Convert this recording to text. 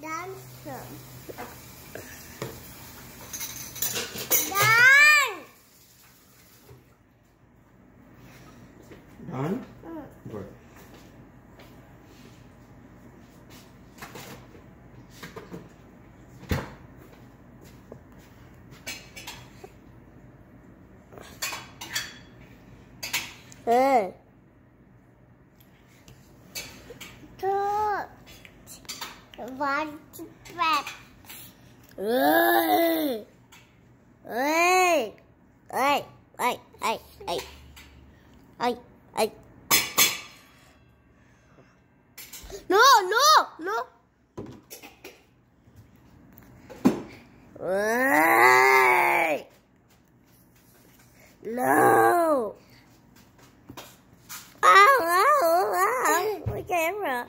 Dancer. Done. Done? Mm. Good. Hey. want crabs. Hey, hey, hey, hey, hey, hey, hey. No, no, no. Hey. No. Ow, ow, ow, the camera.